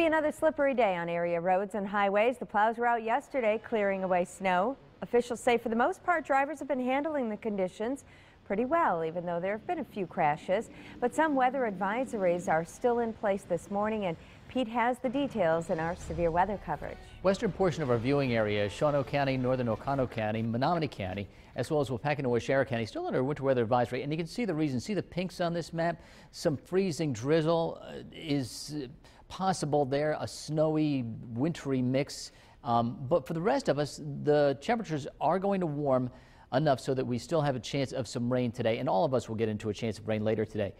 Be another slippery day on area roads and highways. The plows were out yesterday clearing away snow. Officials say for the most part drivers have been handling the conditions pretty well, even though there have been a few crashes. But some weather advisories are still in place this morning, and Pete has the details in our severe weather coverage. Western portion of our viewing area Shawano County, northern Oconto County, Menominee County, as well as Waupaca Waushara County, still under winter weather advisory. And you can see the reason. See the pinks on this map? Some freezing drizzle uh, is possible there, a snowy, wintry mix. Um, but for the rest of us, the temperatures are going to warm enough so that we still have a chance of some rain today, and all of us will get into a chance of rain later today.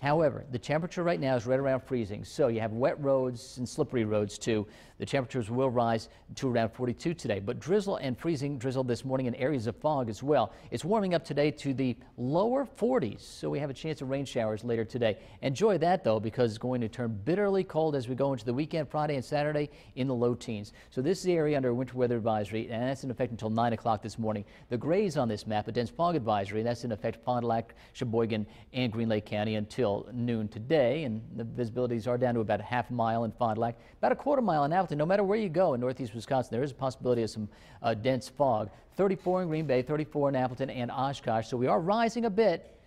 However, the temperature right now is right around freezing, so you have wet roads and slippery roads too. The temperatures will rise to around 42 today, but drizzle and freezing drizzle this morning in areas of fog as well. It's warming up today to the lower 40s, so we have a chance of rain showers later today. Enjoy that though, because it's going to turn bitterly cold as we go into the weekend, Friday and Saturday in the low teens. So this is the area under winter weather advisory, and that's in effect until 9 o'clock this morning. The grays on this map, a dense fog advisory, and that's in effect Lac, Sheboygan, and Green Lake County until until noon today, and the visibilities are down to about a half mile in Fond du Lac, about a quarter mile in Appleton. No matter where you go in northeast Wisconsin, there is a possibility of some uh, dense fog. 34 in Green Bay, 34 in Appleton and Oshkosh. So we are rising a bit.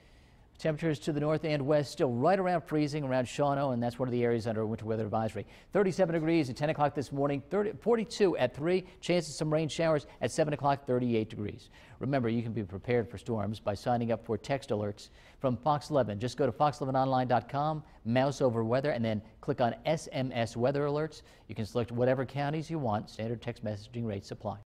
Temperatures to the north and west still right around freezing around Shawano, and that's one of the areas under a winter weather advisory. 37 degrees at 10 o'clock this morning, 30, 42 at 3, chance of some rain showers at 7 o'clock, 38 degrees. Remember, you can be prepared for storms by signing up for text alerts from Fox 11. Just go to fox11online.com, mouse over weather, and then click on SMS weather alerts. You can select whatever counties you want. Standard text messaging rates apply.